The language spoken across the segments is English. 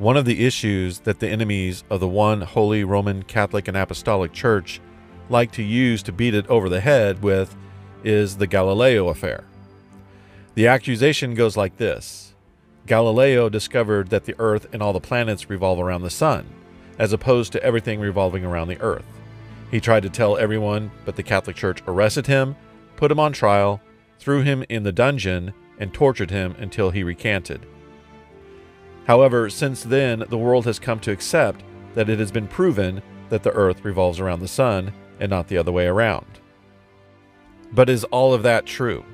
One of the issues that the enemies of the one holy Roman Catholic and Apostolic Church like to use to beat it over the head with is the Galileo affair. The accusation goes like this Galileo discovered that the Earth and all the planets revolve around the Sun, as opposed to everything revolving around the Earth. He tried to tell everyone, but the Catholic Church arrested him, put him on trial, threw him in the dungeon, and tortured him until he recanted. However, since then, the world has come to accept that it has been proven that the Earth revolves around the Sun and not the other way around. But is all of that true?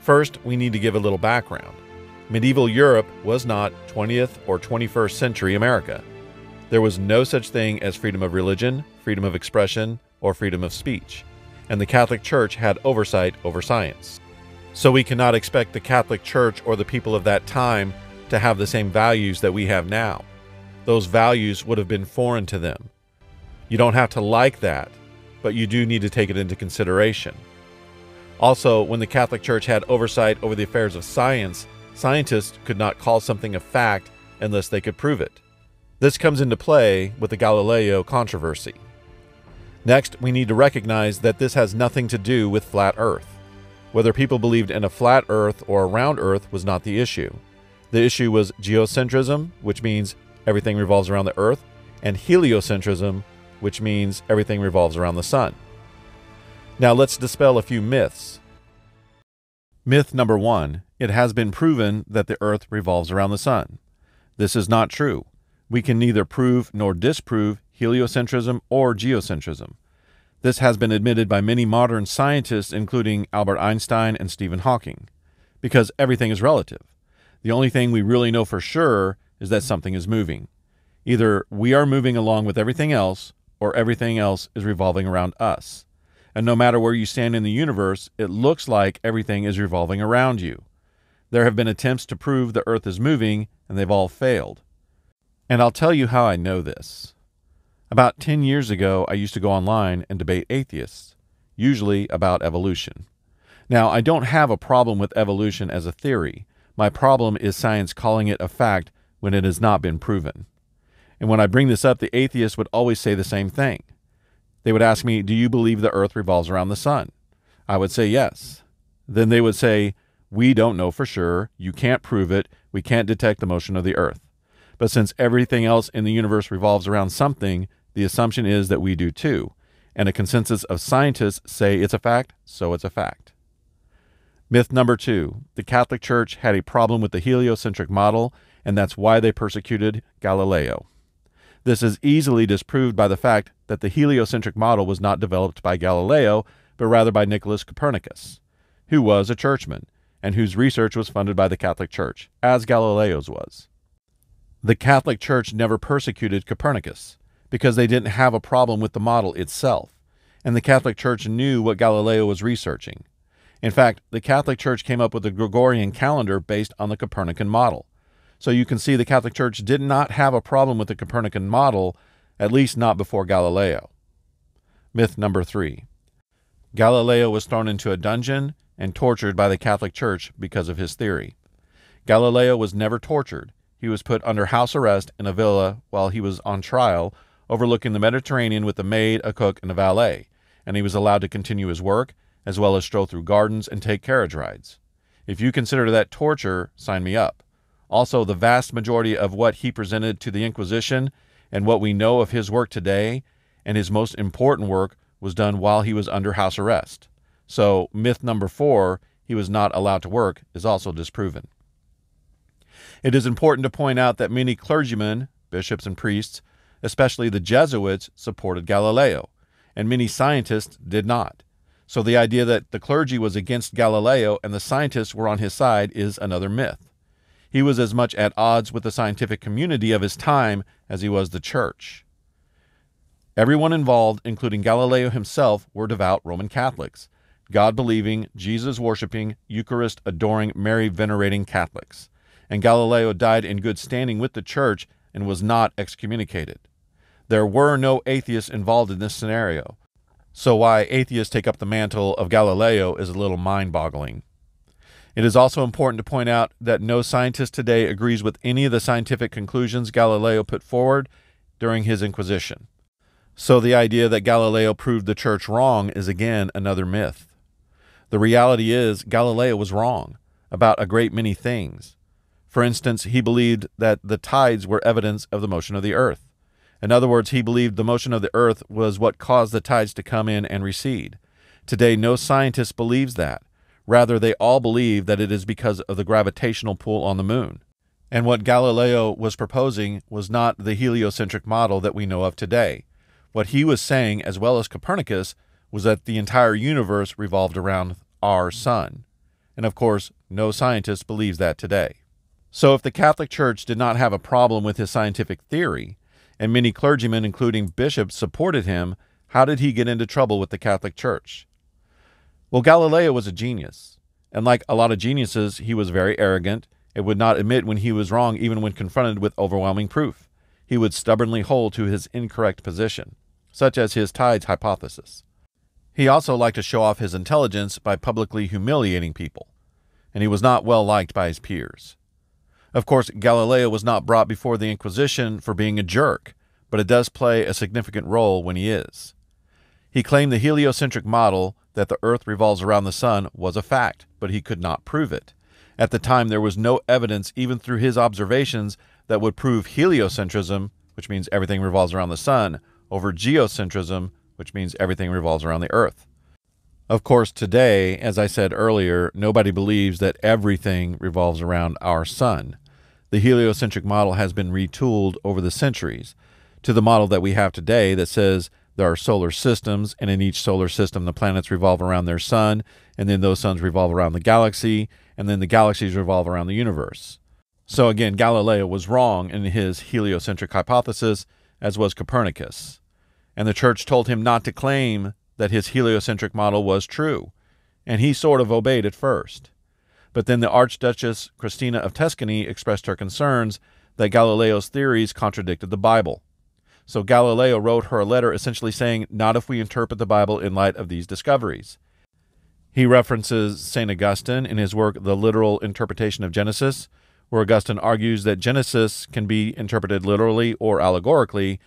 First, we need to give a little background. Medieval Europe was not 20th or 21st century America. There was no such thing as freedom of religion, freedom of expression, or freedom of speech, and the Catholic Church had oversight over science. So we cannot expect the Catholic Church or the people of that time to have the same values that we have now. Those values would have been foreign to them. You don't have to like that, but you do need to take it into consideration. Also, when the Catholic Church had oversight over the affairs of science, scientists could not call something a fact unless they could prove it. This comes into play with the Galileo controversy. Next, we need to recognize that this has nothing to do with flat Earth. Whether people believed in a flat Earth or a round Earth was not the issue. The issue was geocentrism, which means everything revolves around the Earth, and heliocentrism, which means everything revolves around the Sun. Now let's dispel a few myths. Myth number one it has been proven that the Earth revolves around the Sun. This is not true. We can neither prove nor disprove heliocentrism or geocentrism. This has been admitted by many modern scientists, including Albert Einstein and Stephen Hawking, because everything is relative. The only thing we really know for sure is that something is moving. Either we are moving along with everything else, or everything else is revolving around us. And no matter where you stand in the universe, it looks like everything is revolving around you. There have been attempts to prove the Earth is moving, and they've all failed. And I'll tell you how I know this. About 10 years ago, I used to go online and debate atheists, usually about evolution. Now, I don't have a problem with evolution as a theory. My problem is science calling it a fact when it has not been proven. And when I bring this up, the atheists would always say the same thing. They would ask me, Do you believe the earth revolves around the sun? I would say yes. Then they would say, We don't know for sure. You can't prove it. We can't detect the motion of the earth. But since everything else in the universe revolves around something, the assumption is that we do too. And a consensus of scientists say it's a fact, so it's a fact. Myth number two the Catholic Church had a problem with the heliocentric model, and that's why they persecuted Galileo. This is easily disproved by the fact that the heliocentric model was not developed by Galileo, but rather by Nicholas Copernicus, who was a churchman and whose research was funded by the Catholic Church, as Galileo's was. The Catholic Church never persecuted Copernicus because they didn't have a problem with the model itself, and the Catholic Church knew what Galileo was researching. In fact, the Catholic Church came up with the Gregorian calendar based on the Copernican model. So you can see the Catholic Church did not have a problem with the Copernican model, at least not before Galileo. Myth number three Galileo was thrown into a dungeon and tortured by the Catholic Church because of his theory. Galileo was never tortured. He was put under house arrest in a villa while he was on trial, overlooking the Mediterranean with a maid, a cook, and a valet, and he was allowed to continue his work, as well as stroll through gardens and take carriage rides. If you consider that torture, sign me up. Also, the vast majority of what he presented to the Inquisition and what we know of his work today and his most important work was done while he was under house arrest. So, myth number four, he was not allowed to work, is also disproven. It is important to point out that many clergymen, bishops, and priests, especially the Jesuits, supported Galileo, and many scientists did not. So the idea that the clergy was against Galileo and the scientists were on his side is another myth. He was as much at odds with the scientific community of his time as he was the church. Everyone involved, including Galileo himself, were devout Roman Catholics, God believing, Jesus worshiping, Eucharist adoring, Mary venerating Catholics. And Galileo died in good standing with the church and was not excommunicated. There were no atheists involved in this scenario, so why atheists take up the mantle of Galileo is a little mind boggling. It is also important to point out that no scientist today agrees with any of the scientific conclusions Galileo put forward during his Inquisition. So the idea that Galileo proved the church wrong is again another myth. The reality is, Galileo was wrong about a great many things. For instance, he believed that the tides were evidence of the motion of the earth. In other words, he believed the motion of the earth was what caused the tides to come in and recede. Today, no scientist believes that. Rather, they all believe that it is because of the gravitational pull on the moon. And what Galileo was proposing was not the heliocentric model that we know of today. What he was saying, as well as Copernicus, was that the entire universe revolved around our sun. And of course, no scientist believes that today. So, if the Catholic Church did not have a problem with his scientific theory, and many clergymen, including bishops, supported him, how did he get into trouble with the Catholic Church? Well, Galileo was a genius. And like a lot of geniuses, he was very arrogant and would not admit when he was wrong, even when confronted with overwhelming proof. He would stubbornly hold to his incorrect position, such as his tides hypothesis. He also liked to show off his intelligence by publicly humiliating people, and he was not well liked by his peers. Of course, Galileo was not brought before the Inquisition for being a jerk, but it does play a significant role when he is. He claimed the heliocentric model that the Earth revolves around the Sun was a fact, but he could not prove it. At the time, there was no evidence, even through his observations, that would prove heliocentrism, which means everything revolves around the Sun, over geocentrism, which means everything revolves around the Earth. Of course, today, as I said earlier, nobody believes that everything revolves around our Sun. The heliocentric model has been retooled over the centuries to the model that we have today that says there are solar systems, and in each solar system, the planets revolve around their sun, and then those suns revolve around the galaxy, and then the galaxies revolve around the universe. So again, Galileo was wrong in his heliocentric hypothesis, as was Copernicus. And the church told him not to claim that his heliocentric model was true, and he sort of obeyed at first. But then the Archduchess Christina of Tuscany expressed her concerns that Galileo's theories contradicted the Bible. So Galileo wrote her a letter essentially saying, Not if we interpret the Bible in light of these discoveries. He references St. Augustine in his work, The Literal Interpretation of Genesis, where Augustine argues that Genesis can be interpreted literally or allegorically,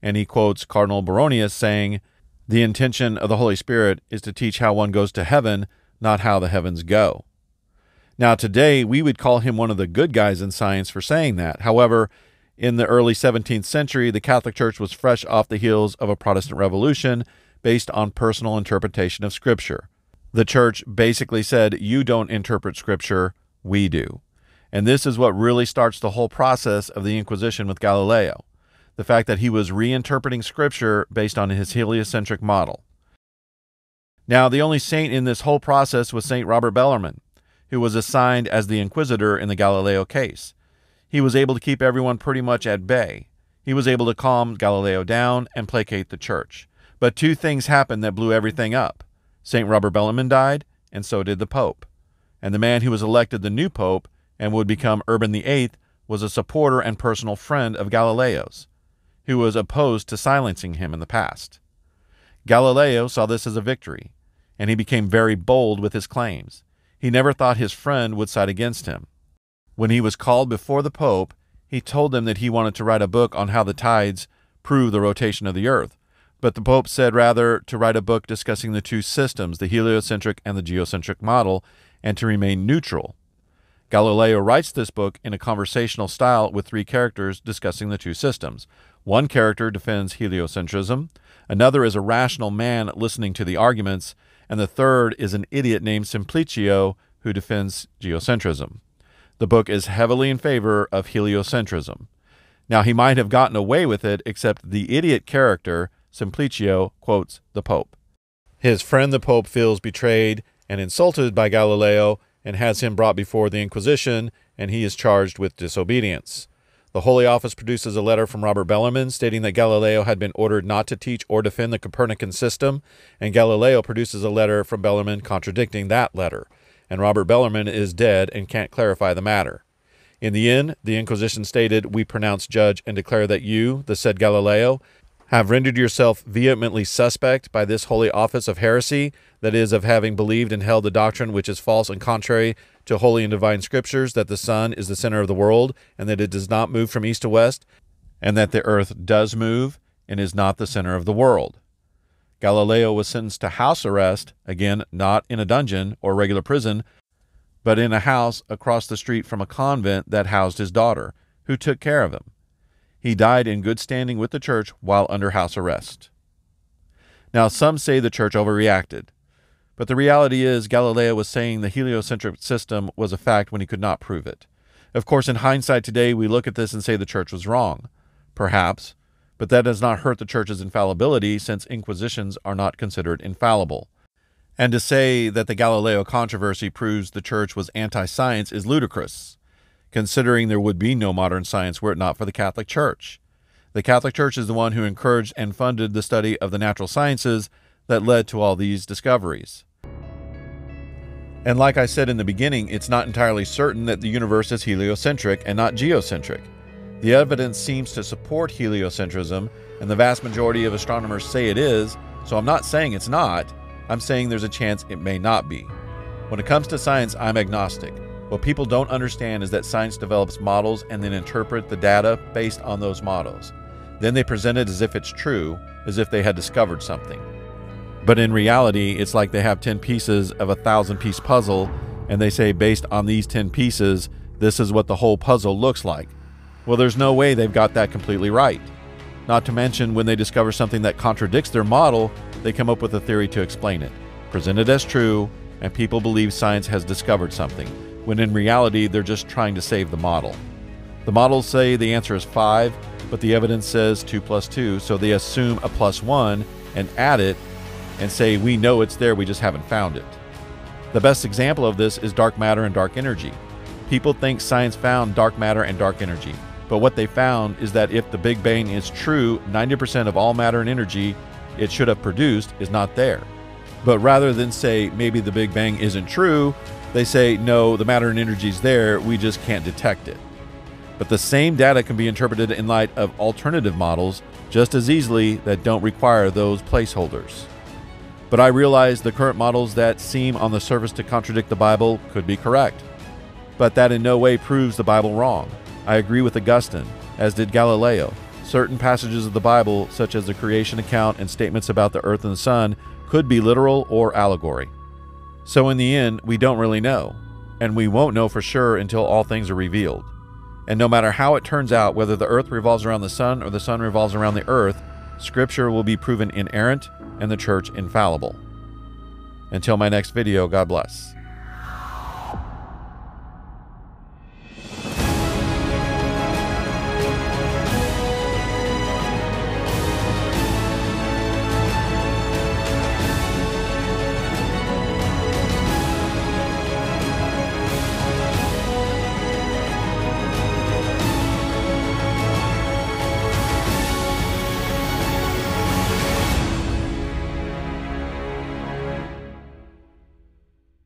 and he quotes Cardinal Baronius saying, The intention of the Holy Spirit is to teach how one goes to heaven, not how the heavens go. Now, today, we would call him one of the good guys in science for saying that. However, in the early 17th century, the Catholic Church was fresh off the heels of a Protestant revolution based on personal interpretation of Scripture. The Church basically said, You don't interpret Scripture, we do. And this is what really starts the whole process of the Inquisition with Galileo the fact that he was reinterpreting Scripture based on his heliocentric model. Now, the only saint in this whole process was St. Robert Bellarmine who was assigned as the inquisitor in the Galileo case. He was able to keep everyone pretty much at bay. He was able to calm Galileo down and placate the church. But two things happened that blew everything up. St. Robert Bellarmine died, and so did the Pope. And the man who was elected the new Pope and would become Urban VIII was a supporter and personal friend of Galileo's, who was opposed to silencing him in the past. Galileo saw this as a victory, and he became very bold with his claims. He never thought his friend would side against him. When he was called before the Pope, he told them that he wanted to write a book on how the tides prove the rotation of the Earth. But the Pope said rather to write a book discussing the two systems, the heliocentric and the geocentric model, and to remain neutral. Galileo writes this book in a conversational style with three characters discussing the two systems. One character defends heliocentrism, another is a rational man listening to the arguments, and the third is an idiot named Simplicio who defends geocentrism. The book is heavily in favor of heliocentrism. Now, he might have gotten away with it, except the idiot character, Simplicio, quotes the Pope. His friend the Pope feels betrayed and insulted by Galileo and has him brought before the Inquisition, and he is charged with disobedience. The Holy Office produces a letter from Robert Bellarmine stating that Galileo had been ordered not to teach or defend the Copernican system, and Galileo produces a letter from Bellarmine contradicting that letter, and Robert Bellarmine is dead and can't clarify the matter. In the end, the Inquisition stated, We pronounce, judge, and declare that you, the said Galileo, have rendered yourself vehemently suspect by this holy office of heresy, that is, of having believed and held the doctrine which is false and contrary to holy and divine scriptures, that the sun is the center of the world, and that it does not move from east to west, and that the earth does move and is not the center of the world. Galileo was sentenced to house arrest, again, not in a dungeon or regular prison, but in a house across the street from a convent that housed his daughter, who took care of him. He died in good standing with the church while under house arrest. Now, some say the church overreacted, but the reality is Galileo was saying the heliocentric system was a fact when he could not prove it. Of course, in hindsight today, we look at this and say the church was wrong. Perhaps, but that does not hurt the church's infallibility since inquisitions are not considered infallible. And to say that the Galileo controversy proves the church was anti science is ludicrous considering there would be no modern science were it not for the Catholic Church. The Catholic Church is the one who encouraged and funded the study of the natural sciences that led to all these discoveries. And like I said in the beginning, it's not entirely certain that the universe is heliocentric and not geocentric. The evidence seems to support heliocentrism, and the vast majority of astronomers say it is, so I'm not saying it's not, I'm saying there's a chance it may not be. When it comes to science, I'm agnostic. What people don't understand is that science develops models and then interpret the data based on those models. Then they present it as if it's true, as if they had discovered something. But in reality, it's like they have 10 pieces of a thousand piece puzzle, and they say, based on these 10 pieces, this is what the whole puzzle looks like. Well, there's no way they've got that completely right. Not to mention, when they discover something that contradicts their model, they come up with a theory to explain it, present it as true, and people believe science has discovered something when in reality they're just trying to save the model. The models say the answer is 5, but the evidence says 2 plus 2, so they assume a plus 1 and add it and say, We know it's there, we just haven't found it. The best example of this is dark matter and dark energy. People think science found dark matter and dark energy, but what they found is that if the Big Bang is true, 90% of all matter and energy it should have produced is not there. But rather than say maybe the Big Bang isn't true, they say, no, the matter and energy is there, we just can't detect it. But the same data can be interpreted in light of alternative models just as easily that don't require those placeholders. But I realize the current models that seem on the surface to contradict the Bible could be correct. But that in no way proves the Bible wrong. I agree with Augustine, as did Galileo. Certain passages of the Bible, such as the creation account and statements about the earth and the sun, could be literal or allegory. So, in the end, we don't really know, and we won't know for sure until all things are revealed. And no matter how it turns out, whether the earth revolves around the sun or the sun revolves around the earth, Scripture will be proven inerrant and the church infallible. Until my next video, God bless.